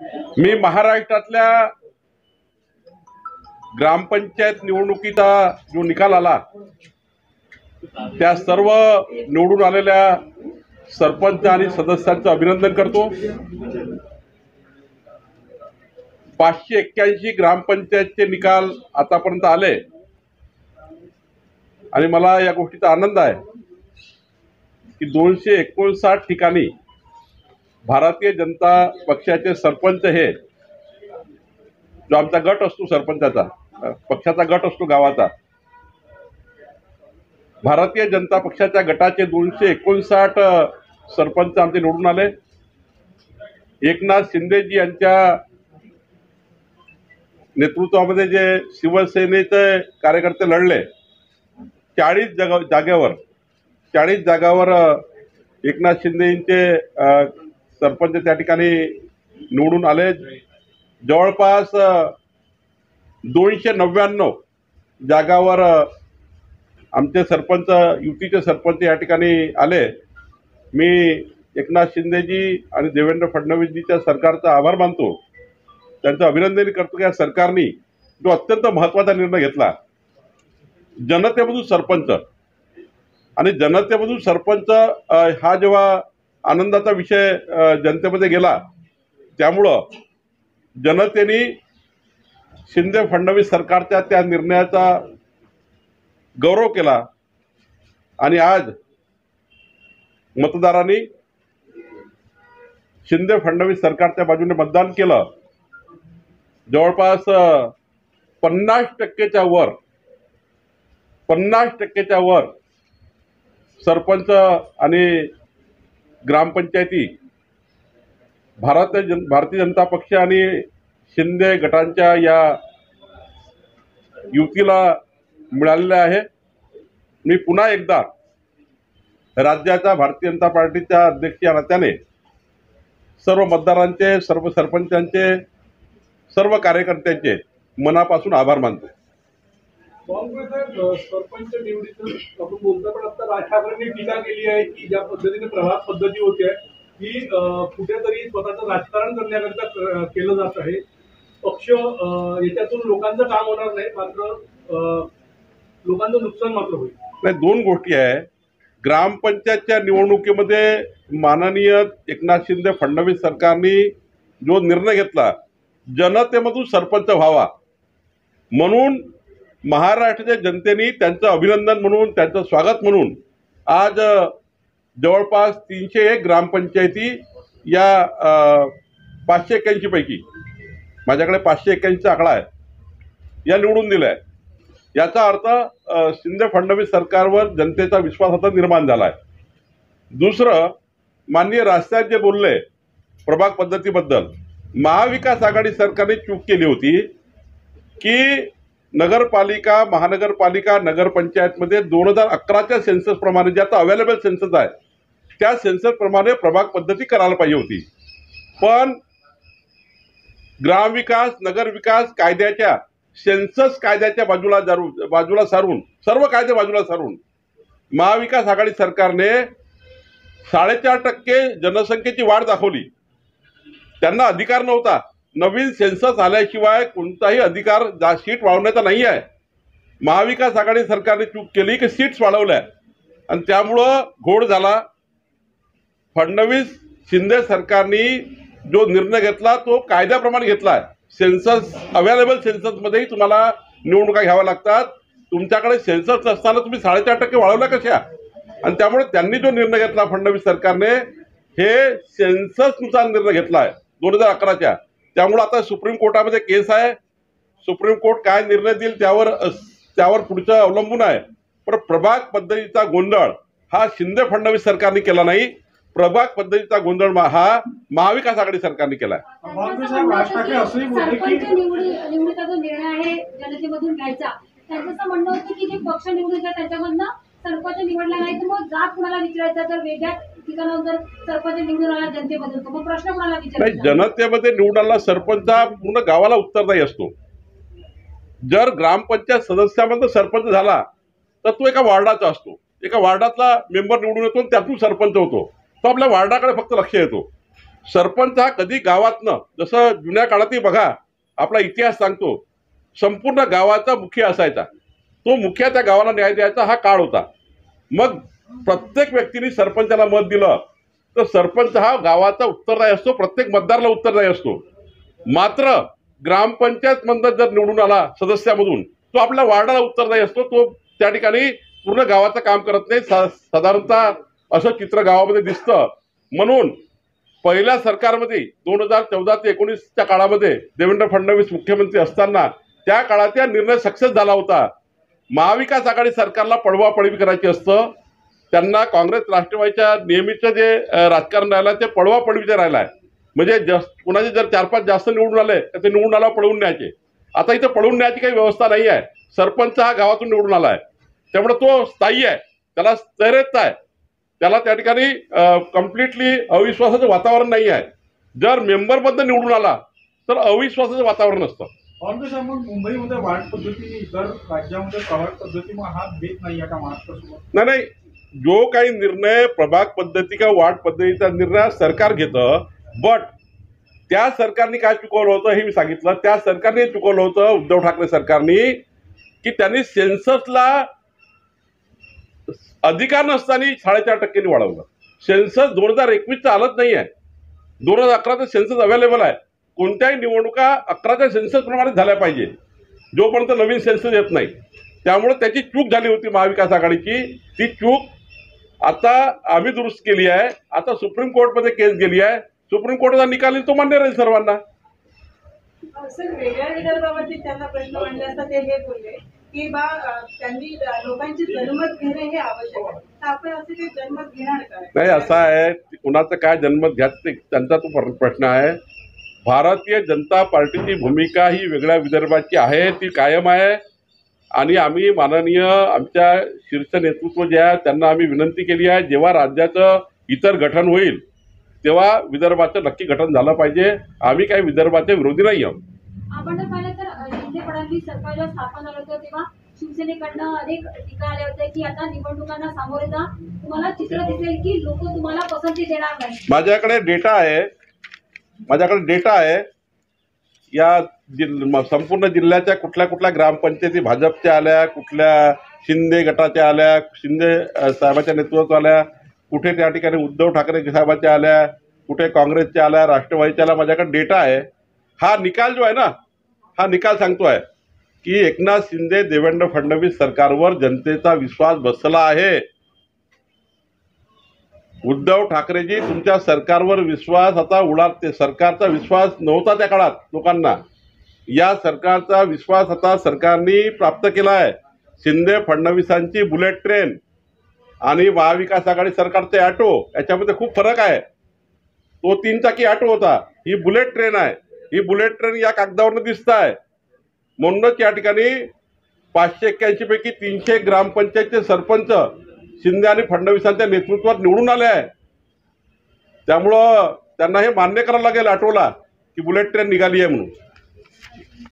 मी महाराष्ट्रातल्या ग्रामपंचायत निवडणुकीचा जो निकाल आला त्या सर्व निवडून आलेल्या सरपंच आणि सदस्यांचं अभिनंदन करतो. पाचशे एक्क्याऐंशी ग्रामपंचायतचे निकाल आतापर्यंत आले. आणि मला या गोष्टीचा आनंद आहे की दोनशे एकोणसाठ ठिकाणी भारतीय जनता पक्षाचे सरपंच हे जो आमचा गट असतो सरपंचाचा पक्षाचा गट असतो गावाचा भारतीय जनता पक्षाच्या गटाचे दोनशे एकोणसाठ सरपंच आमचे निवडून आले. एकनाथ शिंदेजी यांच्या नेतृत्वामध्ये जे शिवसेनेचे कार्यकर्ते लढले चाळीस जागा जागेवर चाळीस जागावर एकनाथ शिंदेचे अ, सरपंच त्या ठिकाणी निवडून आले. जवळपास दोनशे नव्याण्णव जागावर आमचे सरपंच युतीचे सरपंच या ठिकाणी आले. मी एकनाथ शिंदेजी आणि देवेंद्र फडणवीसजीच्या सरकारचा आभार मानतो. त्यांचं अभिनंदन करतो की या सरकारने जो अत्यंत महत्त्वाचा निर्णय घेतला. जनतेमधून सरपंच आणि जनतेमधून सरपंच हा जेव्हा आनंदाचा विषय जनतेमध्ये गेला. त्यामुळं जनतेने शिंदे फडणवीस सरकारच्या त्या निर्णयाचा गौरव केला. आणि आज मतदारांनी शिंदे फडणवीस सरकारच्या बाजूने मतदान केलं. जवळपास पन्नास टक्केच्या वर पन्नास टक्केच्या वर सरपंच आणि ग्रामपंचायती भारत जन भारतीय जनता पक्ष आणि शिंदे गटांच्या या युतीला मिळालेल्या आहे. मी पुन्हा एकदा राज्याच्या भारतीय जनता पार्टीच्या अध्यक्ष या नात्याने सर्व मतदारांचे सर्व सरपंचांचे सर्व कार्यकर्त्यांचे मनापासून आभार मानतो. सरपंच निवडीचं आपण बोलतो पण आता राज ठाकरेंनी टीका केली आहे की ज्या पद्धतीने प्रभात पद्धती होते ही कुठेतरी स्वतःचं राजकारण करण्याकरिता क- केलं जात आहे. पक्ष याच्यातून लोकांचं काम होणार नाही मात्र लोकांचं नुकसान मात्र होईल. नाही दोन गोष्टी आहे. ग्रामपंचायतच्या निवडणुकीमध्ये माननीय एकनाथ शिंदे फडणवीस सरकारने जो निर्णय घेतला जनतेमधून सरपंच व्हावा. म्हणून महाराष्ट्राच्या जनतेने त्यांचं अभिनंदन म्हणून त्यांचं स्वागत म्हणून आज जवळपास तीनशे एक ग्रामपंचायती या पाचशे एक्क्याऐंशी पैकी माझ्याकडे पाचशे एक्क्याऐंशीचा आकडा आहे या निवडून दिला आहे याचा अर्थ शिंदे फडणवीस सरकारवर जनतेचा विश्वास आता निर्माण झाला आहे दुसरं माननीय राजसाहेब जे बोलले प्रभाग पद्धतीबद्दल महाविकास आघाडी सरकारने चूक केली होती की नगरपालिका महानगरपालिका नगरपंचायतमध्ये दोन हजार अकराच्या सेन्ससप्रमाणे जे आता अवेलेबल सेन्सस आहे त्या सेन्ससप्रमाणे प्रभाग पद्धती करायला पाहिजे होती. पण ग्रामविकास नगरविकास कायद्याच्या सेन्सस कायद्याच्या बाजूला जारू बाजूला सारून सर्व कायदे बाजूला सारून महाविकास आघाडी सरकारने साडेचार टक्के जनसंख्येची वाढ दाखवली. त्यांना अधिकार नव्हता. नवीन सेन्सस आल्याशिवाय कोणताही अधिकार जा सीट वाढवण्याचा नाही आहे महाविकास आघाडी सरकारने चूक केली की सीट्स वाढवल्या. आणि त्यामुळं घोड झाला. फडणवीस शिंदे सरकारने जो निर्णय घेतला तो कायद्याप्रमाणे घेतला आहे सेन्सस अवेलेबल सेन्ससमध्येही तुम्हाला निवडणुका घ्याव्या लागतात. तुमच्याकडे सेन्सस नसताना तुम्ही साडेचार टक्के वाढवल्या कशा? आणि त्यामुळे त्यांनी जो निर्णय घेतला फडणवीस सरकारने हे सेन्ससनुसार निर्णय घेतला आहे दोन हजार अकराच्या. त्यामुळे आता सुप्रीम कोर्टामध्ये केस आहे. सुप्रीम कोर्ट काय निर्णय देईल त्यावर त्यावर पुढचं अवलंबून आहे. पण प्रभाग पद्धतीचा गोंधळ हा शिंदे फडणवीस सरकारने केला नाही. प्रभाग पद्धतीचा गोंधळ हा महाविकास आघाडी सरकारने केला आहे. ठिकाणावर जर सरपंच निवडून आला तर मग प्रश्न कुणाला नाही विचारायचा जनतेमध्ये निवडून आलेला सरपंच हा पूर्ण गावाला उत्तरदायी असतो. जर ग्रामपंचायत सदस्यामध्ये सरपंच झाला तर तो एका वार्डाचा असतो. एका वार्डातला मेंबर निवडून येतो आणि त्यातून सरपंच होतो. तो आपल्या वार्डाकडे फक्त लक्ष येतो सरपंच हा कधी गावातनं जसं जुन्या काळातही बघा आपला इतिहास सांगतो संपूर्ण गावाचा मुखिया असायचा. तो मुखिया त्या गावाला न्याय द्यायचा हा काळ होता. मग प्रत्येक व्यक्तीने सरपंचाला मत दिलं तर सरपंच हा गावाचा उत्तरदायी असतो प्रत्येक मतदाराला उत्तरदायी असतो. मात्र ग्रामपंचायत मधनं जर निवडून आला सदस्यामधून तो आपल्या वार्डाला उत्तरदायी असतो तो त्या ठिकाणी पूर्ण गावाचं काम करत नाही साधारणतः असं चित्र गावामध्ये दिसतं. म्हणून पहिल्या सरकारमध्ये दोन हजार चौदा ते एकोणीसच्या काळामध्ये देवेंद्र फडणवीस मुख्यमंत्री असताना त्या काळात निर्णय सक्सेस झाला होता. महाविकास आघाडी सरकारला पडवा पडवी करायची असतं त्यांना काँग्रेस राष्ट्रवादीच्या नेहमीचं जे राजकारण राहिलं ते पडवा पडवीचं राहिलं आहे. म्हणजे जस्ट कुणाचे जर चार पाच जास्त निवडून आले तर ते निवडून आला पळवून न्यायचे. आता इथं पळवून न्यायची काही व्यवस्था नाही आहे. सरपंच हा गावातून निवडून आला आहे. त्यामुळे तो स्थायी आहे. त्याला स्थैर्यता आहे. त्याला त्या ठिकाणी कम्प्लिटली अविश्वासाचं वातावरण नाही आहे. जर मेंबरबद्दल निवडून आला तर अविश्वासाचं वातावरण असतं मुंबईमध्ये वाढ पद्धती इतर राज्यामध्ये प्रभाग पद्धती हा भेद नाही का महाराष्ट्रासोबत नाही नाही. जो काही निर्णय प्रभाग पद्धती किंवा वार्ड पद्धतीचा निर्णय सरकार घेतं बट त्या सरकारने काय चुकवलं होतं हे मी सांगितलं. त्या सरकारने चुकवलं होतं उद्धव ठाकरे सरकारने की त्यांनी सेन्ससला अधिकार नसताना साडेचार टक्क्यांनी वाढवलं. सेन्सस दोन हजार एकवीसचं आलंच नाही आहे दोन हजार अकराचं सेन्सस अवेलेबल आहे. कोणत्याही निवडणुका अकराच्या सेन्ससप्रमाणे झाल्या पाहिजे. जोपर्यंत नवीन सेन्सस येत नाही. त्यामुळे त्याची चूक झाली होती महाविकास आघाडीची. ती चूक आता आम्ही दुरुस्त केली आहे. आता सुप्रीम कोर्टमध्ये केस गेली आहे. सुप्रीम कोर्टाचा निकाल तो मान्य राहील सर्वांना. हे हे नाही असं आहे. कुणाचं काय जन्मत घ्यायचं ते त्यांचा तो प्र- प्रश्न आहे. भारतीय जनता पार्टीची भूमिका ही वेगळ्या विदर्भाची आहे ती कायम आहे. आणि आम्ही माननीय आमच्या शीर्ष नेतृत्व जे आहे त्यांना आम्ही विनंती केली आहे जेव्हा राज्याचं इतर गठन होईल तेव्हा विदर्भाचं नक्की गठन झालं पाहिजे. आम्ही काही विदर्भाचे विरोधी नाही आहोत. आपण जर पाहिलं तर अ, शिंदे फडणवीस सरकार जेव्हा स्थापन झालं होतं तेव्हा शिवसेनेकडनं अनेक टीका आल्या होत्या की आता निवडणुकांना सामोरे जा. तुम्हाला चित्र दिसेल की लोक तुम्हाला पसंती देणार नाही माझ्याकडे डेटा आहे. माझ्याकडे डेटा आहे. या जिल संपूर्ण जिल्ह्याच्या कुठल्या कुठल्या ग्रामपंचायती भाजपच्या आल्या कुठल्या शिंदे गटाच्या आल्या शिंदे साहेबाच्या नेतृत्वात आल्या कुठे त्या ठिकाणी उद्धव ठाकरे साहेबाच्या आल्या कुठे काँग्रेसच्या आल्या राष्ट्रवादीच्या आल्या माझ्याकडे डेटा आहे. हा निकाल जो आहे ना हा निकाल सांगतोय की एकनाथ शिंदे देवेंद्र फडणवीस सरकारवर जनतेचा विश्वास बसला आहे. उद्धव ठाकरेजी तुमच्या सरकारवर विश्वास आता उडाते सरकारचा विश्वास नव्हता त्या काळात लोकांना. या सरकारचा विश्वास आता सरकारने प्राप्त केला आहे शिंदे फडणवीसांची बुलेट ट्रेन आणि महाविकास आघाडी सरकारचे ॲटो याच्यामध्ये खूप फरक आहे. तो तीन चाकी ऑटो होता. ही बुलेट ट्रेन आहे. ही बुलेट ट्रेन या कागदावरनं दिसत आहे म्हणूनच या ठिकाणी पाचशे एक्क्याऐंशी पैकी तीनशे ग्रामपंचायतचे सरपंच शिंदे आणि फडणवीसांच्या नेतृत्वात निवडून आले आहे त्यामुळं त्यांना हे मान्य करावं लागेल ऑटोला की बुलेट ट्रेन निघाली आहे म्हणून.